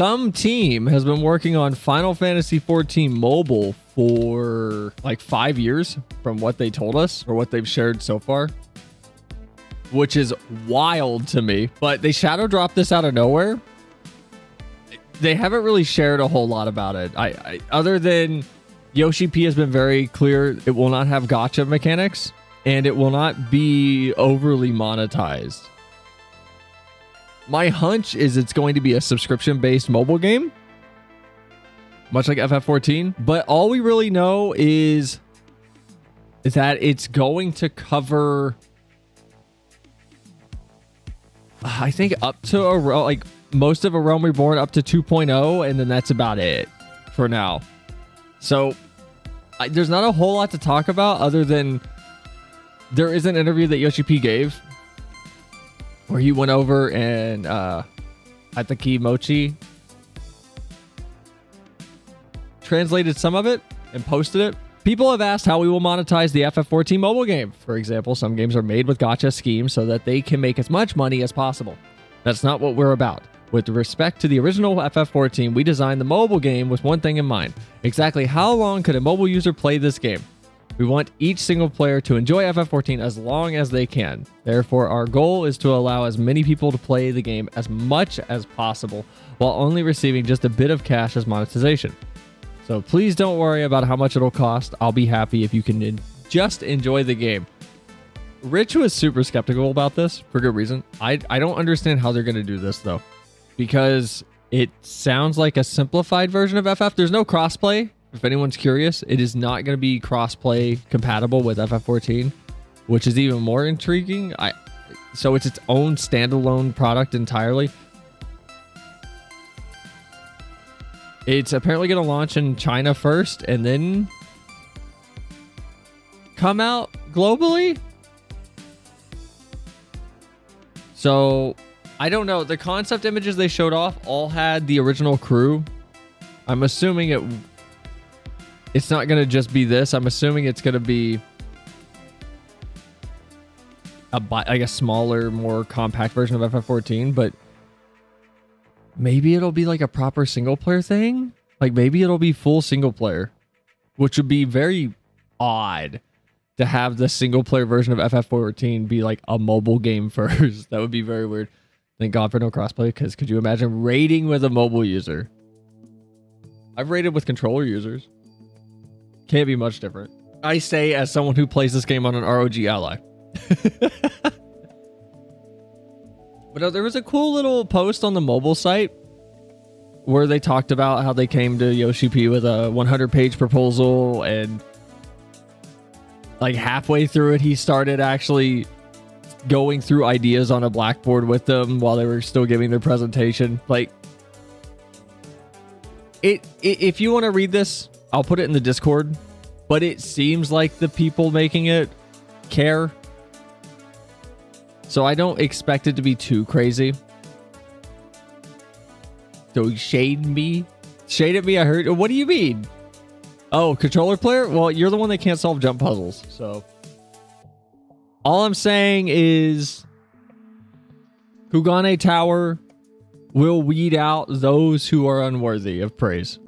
some team has been working on Final Fantasy 14 mobile for like five years from what they told us or what they've shared so far, which is wild to me. But they shadow dropped this out of nowhere. They haven't really shared a whole lot about it. I, I other than Yoshi P has been very clear it will not have gacha mechanics and it will not be overly monetized. My hunch is it's going to be a subscription based mobile game, much like FF14. But all we really know is, is that it's going to cover, I think, up to a like most of a Realm Reborn up to 2.0, and then that's about it for now. So I, there's not a whole lot to talk about other than there is an interview that Yoshi P gave where he went over and uh, at the key Mochi translated some of it and posted it. People have asked how we will monetize the FF14 mobile game. For example, some games are made with gacha schemes so that they can make as much money as possible. That's not what we're about. With respect to the original FF14, we designed the mobile game with one thing in mind. Exactly how long could a mobile user play this game? We want each single player to enjoy FF14 as long as they can. Therefore, our goal is to allow as many people to play the game as much as possible while only receiving just a bit of cash as monetization. So please don't worry about how much it'll cost. I'll be happy if you can just enjoy the game. Rich was super skeptical about this for good reason. I, I don't understand how they're going to do this though, because it sounds like a simplified version of FF. There's no crossplay if anyone's curious, it is not going to be cross-play compatible with FF14, which is even more intriguing. I so it's its own standalone product entirely. It's apparently going to launch in China first and then come out globally. So, I don't know. The concept images they showed off all had the original crew. I'm assuming it it's not going to just be this. I'm assuming it's going to be a like a smaller, more compact version of FF14, but maybe it'll be like a proper single player thing. Like maybe it'll be full single player, which would be very odd to have the single player version of FF14 be like a mobile game first. that would be very weird. Thank God for no crossplay because could you imagine raiding with a mobile user? I've raided with controller users. Can't be much different. I say as someone who plays this game on an ROG Ally. but uh, there was a cool little post on the mobile site where they talked about how they came to Yoshi P with a 100 page proposal and like halfway through it he started actually going through ideas on a blackboard with them while they were still giving their presentation like it, it if you want to read this I'll put it in the Discord, but it seems like the people making it care. So I don't expect it to be too crazy. So shade me? Shade at me, I heard. What do you mean? Oh, controller player? Well, you're the one that can't solve jump puzzles. So all I'm saying is Kugane Tower will weed out those who are unworthy of praise.